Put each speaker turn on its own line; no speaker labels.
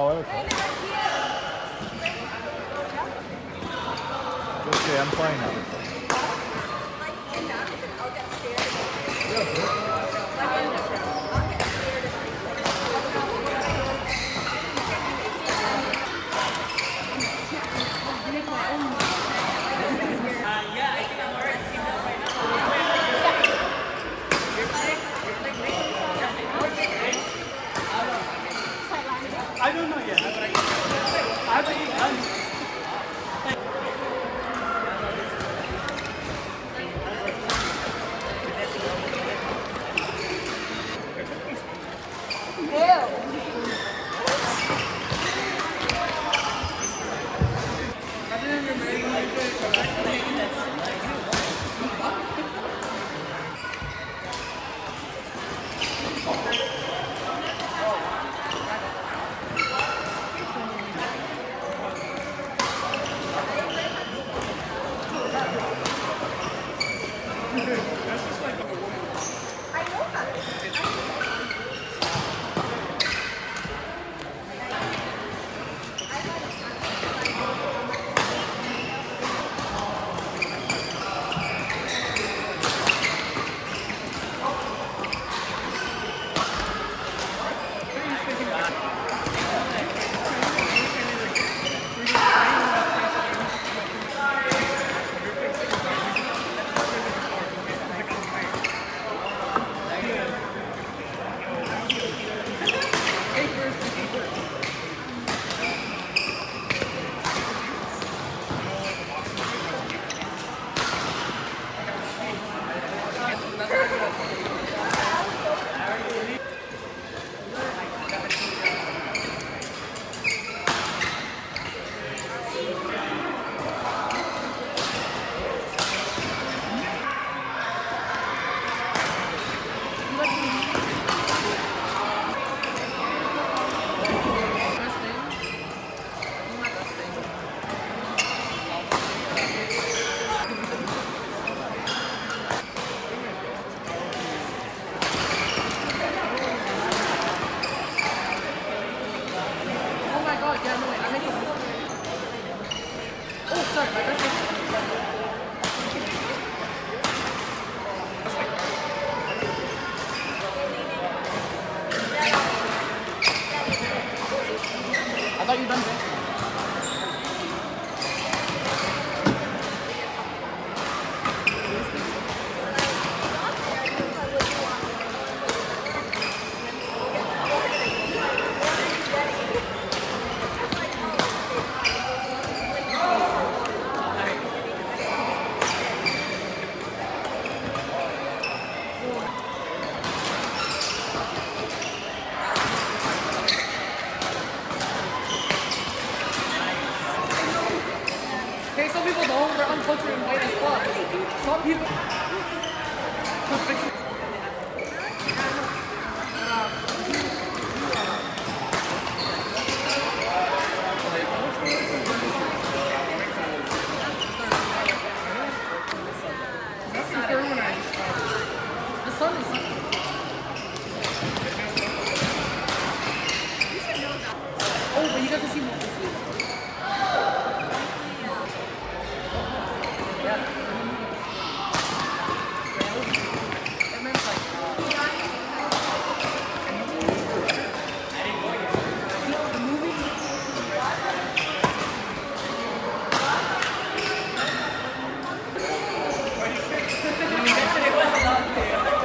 Oh, okay. Okay, I'm playing now.
Oh, sorry, Okay, some people don't. They're uncultured and white as fuck. Some people. The sun is. Oh, but you got to see more. Yeah.